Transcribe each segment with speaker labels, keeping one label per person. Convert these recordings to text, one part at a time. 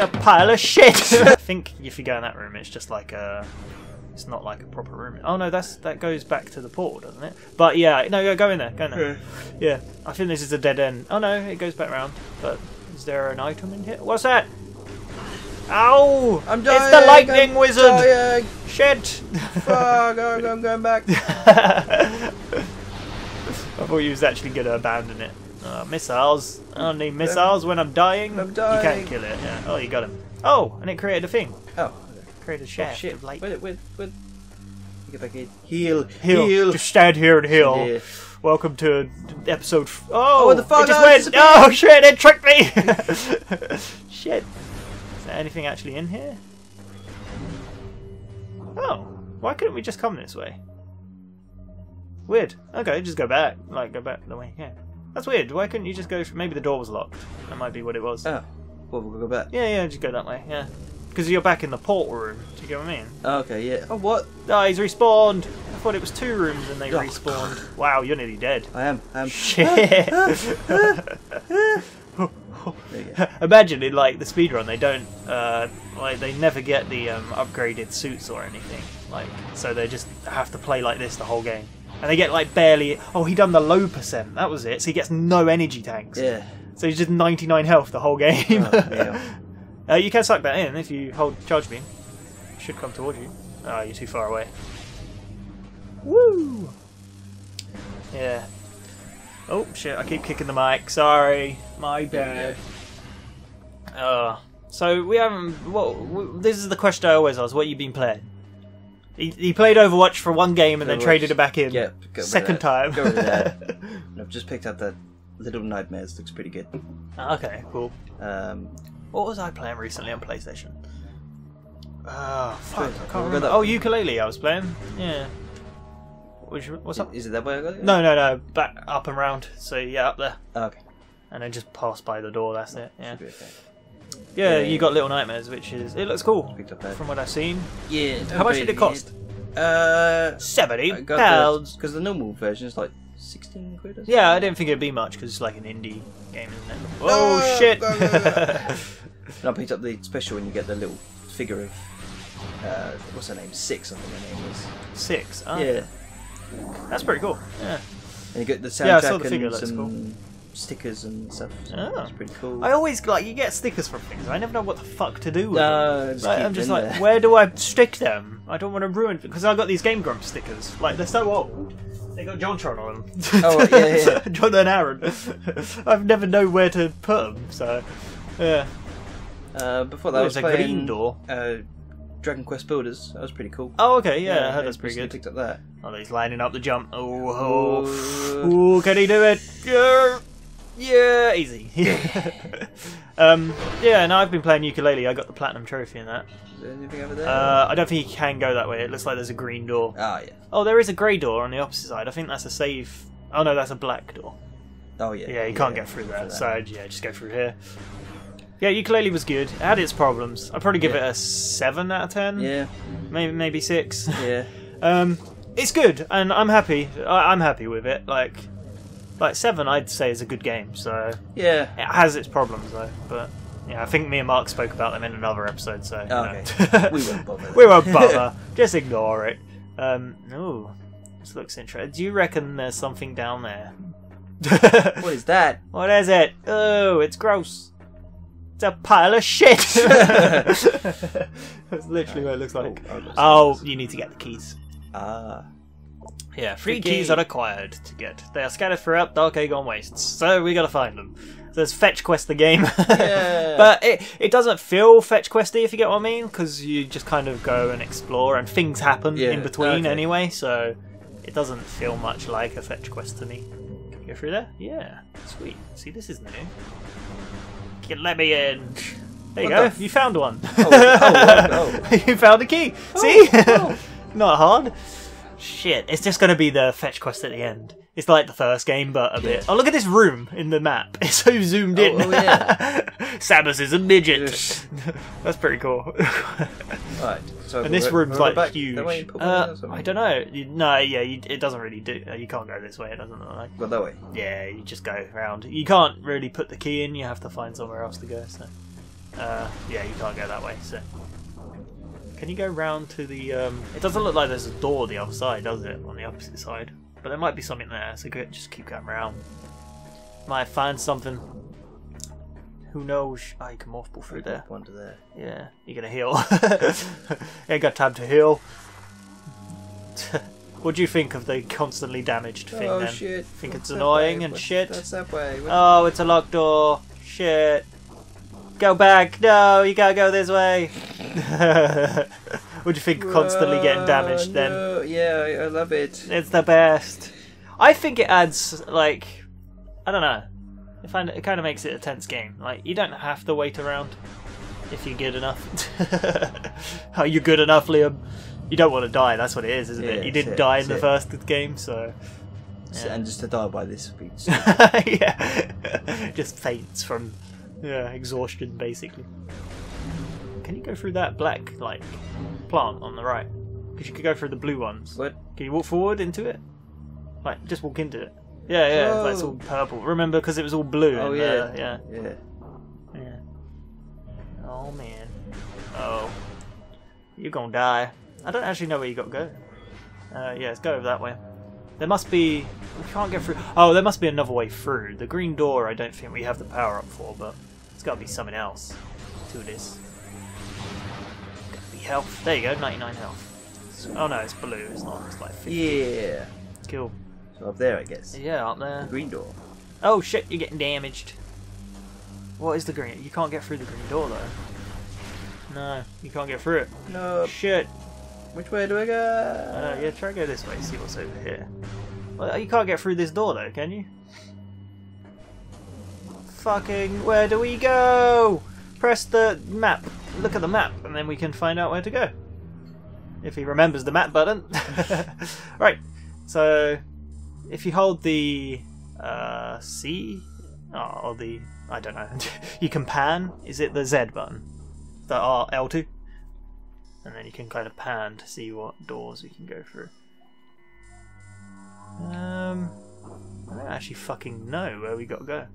Speaker 1: A pile of shit. I think if you go in that room, it's just like a. It's not like a proper room. Oh no, that's that goes back to the portal, doesn't it? But yeah, no, go- go in there, go in there. Yeah, I think this is a dead end. Oh no, it goes back round. But is there an item in here? What's that? Ow!
Speaker 2: I'm
Speaker 1: done
Speaker 2: It's
Speaker 1: the lightning
Speaker 2: I'm
Speaker 1: wizard.
Speaker 2: Dying.
Speaker 1: Shit!
Speaker 2: Fuck! I'm, going back.
Speaker 1: I thought you was actually going to abandon it. Uh, missiles. I don't need missiles when I'm dying.
Speaker 2: I'm
Speaker 1: You can't kill it. Yeah. Oh, you got him. Oh, and it created a thing.
Speaker 2: Oh,
Speaker 1: Created a
Speaker 2: oh shit!
Speaker 1: of light.
Speaker 2: Wait, wait, wait. Get back in. Heal.
Speaker 1: Heal.
Speaker 2: Heal.
Speaker 1: Just stand here and heal.
Speaker 2: Yeah.
Speaker 1: Welcome to episode. F- oh,
Speaker 2: what the fuck?
Speaker 1: It just
Speaker 2: Oh,
Speaker 1: went. Oh shit! It tricked me. shit. Is there anything actually in here? Oh, why couldn't we just come this way? Weird. Okay, just go back. Like go back the way. Yeah. That's weird. Why couldn't you just go? Maybe the door was locked. That might be what it was.
Speaker 2: Oh. Well, we'll go back.
Speaker 1: Yeah, yeah. Just go that way. Yeah. Because you're back in the portal room. Do you get what I mean?
Speaker 2: Okay, yeah. Oh, what?
Speaker 1: Oh, he's respawned. I thought it was two rooms and they
Speaker 2: Oh.
Speaker 1: respawned. Wow, you're nearly dead.
Speaker 2: I am. I am.
Speaker 1: Shit.
Speaker 2: There you go.
Speaker 1: Imagine in like the speedrun, they don't uh, like they never get the um, upgraded suits or anything. Like so, they just have to play like this the whole game, and they get like barely. Oh, he done the low percent. That was it. So he gets no energy tanks.
Speaker 2: Yeah.
Speaker 1: So he's just 99 health the whole game.
Speaker 2: Oh, yeah.
Speaker 1: uh, you can suck that in if you hold charge beam. Should come towards you. Oh, you're too far away. Woo! Yeah. Oh shit! I keep kicking the mic. Sorry, my bad. Uh, so we haven't. Well, this is the question I always ask: What you been playing? He, he played Overwatch for one game and then
Speaker 2: Overwatch.
Speaker 1: traded it back in.
Speaker 2: Yep,
Speaker 1: Second
Speaker 2: that.
Speaker 1: time.
Speaker 2: Got rid of that. And I've just picked up that Little Nightmares. Looks pretty good.
Speaker 1: Ah, okay, cool.
Speaker 2: Um,
Speaker 1: What was I playing recently on PlayStation? Oh, fuck, I can't remember. Oh, Yooka-Laylee I was playing. Yeah. Which, what's up?
Speaker 2: is it that way I got it?
Speaker 1: No, no, no. Back up and round. So yeah, up there,
Speaker 2: Oh, okay.
Speaker 1: and then just pass by the door. That's it. Yeah.
Speaker 2: Should be okay.
Speaker 1: Yeah,
Speaker 2: Yeah.
Speaker 1: you got Little Nightmares, which is it looks cool
Speaker 2: Picked up that.
Speaker 1: from what I've seen.
Speaker 2: Yeah.
Speaker 1: How much did it cost?
Speaker 2: Uh,
Speaker 1: Seventy
Speaker 2: I got
Speaker 1: pounds.
Speaker 2: because the normal version is like sixteen quid. Or something.
Speaker 1: Yeah, I didn't think it'd be much because it's like an indie game, isn't it? Oh shit!
Speaker 2: go, go, go. And I picked up the special when you get the little figure of uh, what's her name? Six, I think her name is.
Speaker 1: Six. Oh,
Speaker 2: Yeah.
Speaker 1: that's pretty cool. Yeah.
Speaker 2: And you get the soundtrack
Speaker 1: Yeah, I saw the figure,
Speaker 2: and some
Speaker 1: cool.
Speaker 2: Stickers and stuff. So
Speaker 1: Oh.
Speaker 2: That's pretty cool.
Speaker 1: I always like you get stickers from things. I never know what the fuck to do with them.
Speaker 2: just
Speaker 1: Like, I'm just like,
Speaker 2: there.
Speaker 1: where do I stick them? I don't want to ruin because I got these Game Grumps stickers. Like they're so old. They got JonTron on them.
Speaker 2: Oh, yeah, yeah.
Speaker 1: Jon and Arin. I've never know where to put them. So, yeah.
Speaker 2: Uh, before that, was
Speaker 1: it's a
Speaker 2: playing
Speaker 1: green door.
Speaker 2: Uh, Dragon Quest Builders. That was pretty cool.
Speaker 1: Oh, okay. Yeah, I heard that's pretty good.
Speaker 2: Picked up that.
Speaker 1: Oh, he's lining up the jump. Oh, oh.
Speaker 2: Ooh.
Speaker 1: Ooh, can he do it? Yeah, yeah, easy. um, yeah, and I've been playing Yooka-Laylee. I got the platinum trophy in that.
Speaker 2: Is there anything over there?
Speaker 1: Uh, I don't think you can go that way. It looks like there's a green door.
Speaker 2: Ah, yeah.
Speaker 1: Oh, there is a grey door on the opposite side. I think that's a save. Oh no, that's a black door.
Speaker 2: Oh, yeah.
Speaker 1: Yeah, you can't get through that. So yeah, just go through here. Yeah, Yooka-Laylee was good. It had its problems. I'd probably give
Speaker 2: Yeah.
Speaker 1: it a seven out of ten.
Speaker 2: Yeah,
Speaker 1: maybe maybe six.
Speaker 2: yeah.
Speaker 1: Um, it's good, and I'm happy. I, I'm happy with it. Like, like seven, I'd say is a good game. So
Speaker 2: Yeah.
Speaker 1: it has its problems though. But yeah, I think me and Mark spoke about them in another episode. So
Speaker 2: okay. we won't bother.
Speaker 1: we won't bother. Just ignore it. Um, ooh, this looks interesting. Do you reckon there's something down there?
Speaker 2: What is that?
Speaker 1: what is it? Oh, it's gross. It's a pile of shit. That's literally what it looks like.
Speaker 2: Oh, oh,
Speaker 1: Oh, you need to get the keys.
Speaker 2: Ah.
Speaker 1: Yeah, three
Speaker 2: Free
Speaker 1: keys
Speaker 2: key.
Speaker 1: are required to get. They are scattered throughout Dark Agon Wastes, so we gotta find them. So there's fetch quest the game,
Speaker 2: Yeah.
Speaker 1: but it it doesn't feel fetch questy if you get what I mean, because you just kind of go and explore and things happen
Speaker 2: Yeah,
Speaker 1: in between
Speaker 2: okay.
Speaker 1: anyway. So it doesn't feel much like a fetch quest to me. Can we go through there? Yeah, sweet. See, this is new. Can let me in. There you
Speaker 2: What
Speaker 1: go.
Speaker 2: the
Speaker 1: You found one.
Speaker 2: Oh, oh, oh. oh.
Speaker 1: you found a key. Oh, See?
Speaker 2: oh.
Speaker 1: Not hard. Shit, it's just gonna be the fetch quest at the end. It's like the first game, but a bit. Oh, look at this room in the map. It's so zoomed
Speaker 2: Oh,
Speaker 1: in.
Speaker 2: oh, yeah.
Speaker 1: Samus is a midget.
Speaker 2: Yes.
Speaker 1: That's pretty cool.
Speaker 2: Right. So
Speaker 1: and this room's like
Speaker 2: back
Speaker 1: huge.
Speaker 2: that way and put one
Speaker 1: Uh,
Speaker 2: there or something?
Speaker 1: I don't know. You, no, yeah, you, it doesn't really do. uh, You can't go this way. It doesn't look like.
Speaker 2: Go that way.
Speaker 1: Yeah, you just go around. You can't really put the key in. You have to find somewhere else to go. So Uh, yeah, you can't go that way. So, can you go round to the? Um, it doesn't look like there's a door the other side, does it? On the opposite side, but there might be something there. So just keep going round. Might find something. Who knows? Oh, you can morph ball through there.
Speaker 2: Wonder there.
Speaker 1: Yeah, you're gonna heal. Ain't got time to heal. what do you think of the constantly damaged thing
Speaker 2: oh
Speaker 1: then?
Speaker 2: shit!
Speaker 1: Think
Speaker 2: What's
Speaker 1: it's annoying
Speaker 2: way?
Speaker 1: and
Speaker 2: What-
Speaker 1: shit?
Speaker 2: That's that way. What-
Speaker 1: Oh, it's a locked door. Shit. Go back. No, you gotta go this way. what do you think constantly getting damaged then?
Speaker 2: no. Yeah, I, I love it.
Speaker 1: It's the best. I think it adds, like, I don't know. I find it, it kind of makes it a tense game. Like, you don't have to wait around if you're good enough. Are you good enough, Liam? You don't want to die, that's what it is, isn't
Speaker 2: Yeah,
Speaker 1: it? You
Speaker 2: that's
Speaker 1: didn't
Speaker 2: it,
Speaker 1: die in the first game, so. Yeah.
Speaker 2: And just to die by this would be
Speaker 1: yeah. Just faints from yeah, exhaustion basically. Can you go through that black like plant on the right? Because you could go through the blue ones.
Speaker 2: What?
Speaker 1: Can you walk forward into it? Like just walk into it. Yeah, yeah,
Speaker 2: Whoa.
Speaker 1: it's all purple. Remember because it was all blue.
Speaker 2: Oh
Speaker 1: and,
Speaker 2: yeah.
Speaker 1: uh, yeah,
Speaker 2: Yeah.
Speaker 1: yeah. Oh man. Oh. You're gonna die. I don't actually know where you got to go. Uh, yeah, let's go over that way. There must be. We can't get through. Oh, there must be another way through. The green door, I don't think we have the power up for, but it's got to be something else to this. Gotta be health. There you go, 99 health. Oh no, it's blue. It's not. It's like 50.
Speaker 2: Yeah.
Speaker 1: Cool.
Speaker 2: So up there, I guess.
Speaker 1: Yeah, up there.
Speaker 2: Green door.
Speaker 1: Oh shit, you're getting damaged. What is the green? You can't get through the green door though. No, you can't get through it.
Speaker 2: No.
Speaker 1: Shit.
Speaker 2: Which way do I go?
Speaker 1: Uh, yeah, try to go this way, see what's over here. Well, you can't get through this door though, can you? Fucking, where do we go? Press the map. Look at the map, and then we can find out where to go. If he remembers the map button. right, so if you hold the uh, C, oh, or the, I don't know, you can pan. Is it the Z button? The R, L2? and then you can kind of pan to see what doors we can go through. Um, I don't actually fucking know where we got to go.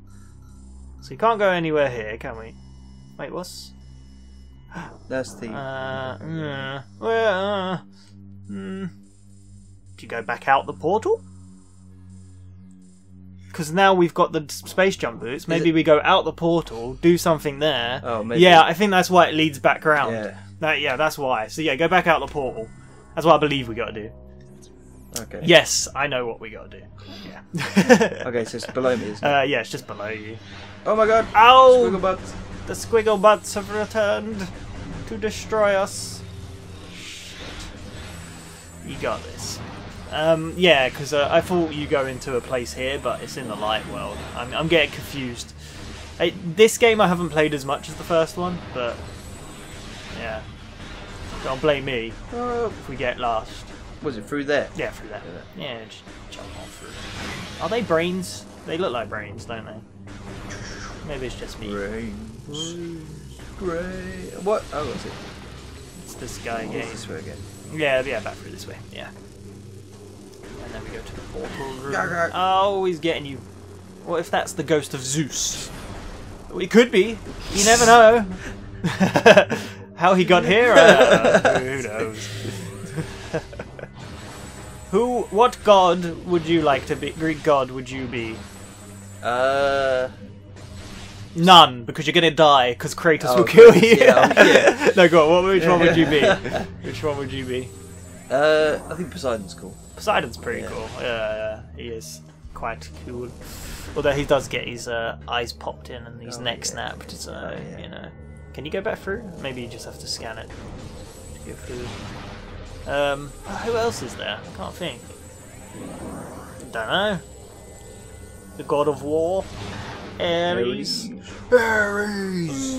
Speaker 1: So you can't go anywhere here, can we? Wait, what's?
Speaker 2: That's the.
Speaker 1: Uh, mm, well, uh, mm, do you go back out the portal? Because now we've got the space jump boots. Maybe we go out the portal, do something there.
Speaker 2: Oh, maybe.
Speaker 1: Yeah, I think that's why it leads back around.
Speaker 2: Yeah.
Speaker 1: That, yeah, that's why. So yeah, go back out the portal. That's what I believe we got to do.
Speaker 2: Okay.
Speaker 1: Yes, I know what we got to do. Yeah.
Speaker 2: Okay, so it's below me, isn't it?
Speaker 1: Uh, yeah, it's just below you.
Speaker 2: oh my god!
Speaker 1: Ow!
Speaker 2: Squiggle butt.
Speaker 1: The squiggle butts have returned to destroy us. Shit. You got this. Um, yeah, because uh, I thought you go into a place here, but it's in the light world. I'm, I'm getting confused. I, this game I haven't played as much as the first one, but yeah. Don't blame me
Speaker 2: Oh,
Speaker 1: if we get lost.
Speaker 2: was it through there?
Speaker 1: Yeah, through that. Yeah, just jump on through. Are they brains? They look like brains, don't they? Maybe it's just me.
Speaker 2: Brains. Brains. What? Oh, was it?
Speaker 1: It's this guy
Speaker 2: It's
Speaker 1: again.
Speaker 2: this way again.
Speaker 1: Yeah, yeah, back through this way. Yeah. And then we go to the portal room. Oh, he's getting you. What if that's the ghost of Zeus? It could be. You never know. How he got here? Uh, who knows? Who? What god would you like to be? Greek god would you be?
Speaker 2: Uh.
Speaker 1: None, because you're gonna die. Because Kratos
Speaker 2: Oh,
Speaker 1: will kill
Speaker 2: Kratos,
Speaker 1: you.
Speaker 2: yeah, oh, yeah.
Speaker 1: no, go on. What, which one would you be? Which one would you be?
Speaker 2: Uh, I think Poseidon's cool.
Speaker 1: Poseidon's pretty
Speaker 2: Yeah.
Speaker 1: cool. Yeah, he is quite cool. Although he does get his uh, eyes popped in and his
Speaker 2: Oh,
Speaker 1: neck
Speaker 2: yeah.
Speaker 1: snapped, so
Speaker 2: Oh, yeah.
Speaker 1: you know. Can you go back through? Maybe you just have to scan it to go through. Um, who else is there? I can't think. Don't know. The god of war, Ares. Ares.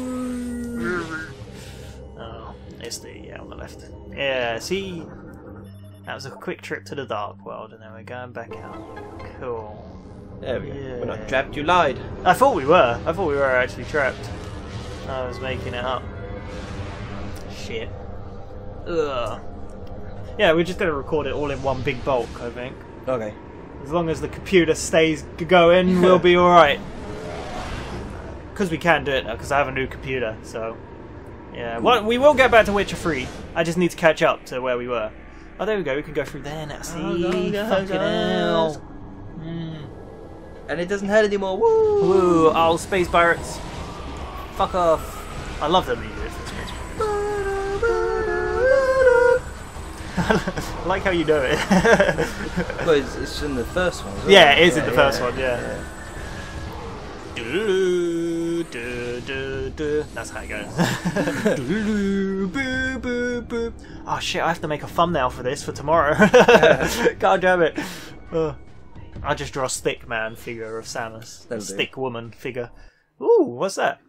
Speaker 1: Oh, it's the yeah on the left. Yeah, see, that was a quick trip to the dark world, and then we're going back out. Cool.
Speaker 2: There we go.
Speaker 1: Yeah.
Speaker 2: We're not trapped. You lied.
Speaker 1: I thought we were. I thought we were actually trapped. I was making it up. Shit. Ugh. Yeah, we're just gonna record it all in one big bulk, I think.
Speaker 2: Okay.
Speaker 1: As long as the computer stays going, we'll be alright. Because we can do it now because I have a new computer. So yeah, well, we will get back to Witcher Three. I just need to catch up to where we were. Oh, there we go. We can go through there now. See,
Speaker 2: Oh, go, go,
Speaker 1: fucking
Speaker 2: go.
Speaker 1: hell. Mm.
Speaker 2: And it doesn't hurt anymore. Woo!
Speaker 1: Ooh, oh, space pirates. Fuck off. I love the music space. I like how you know it.
Speaker 2: Well, it's, it's in the first one.
Speaker 1: Yeah, it is in the first one, yeah.
Speaker 2: yeah.
Speaker 1: Do, do, do, do. That's how it goes. Do, boo, boo, boo. Oh shit, I have to make a thumbnail for this for tomorrow. God damn it. Uh, I'll just draw a stick man figure of Samus. A
Speaker 2: That'll do.
Speaker 1: stick woman figure. Ooh, what's that?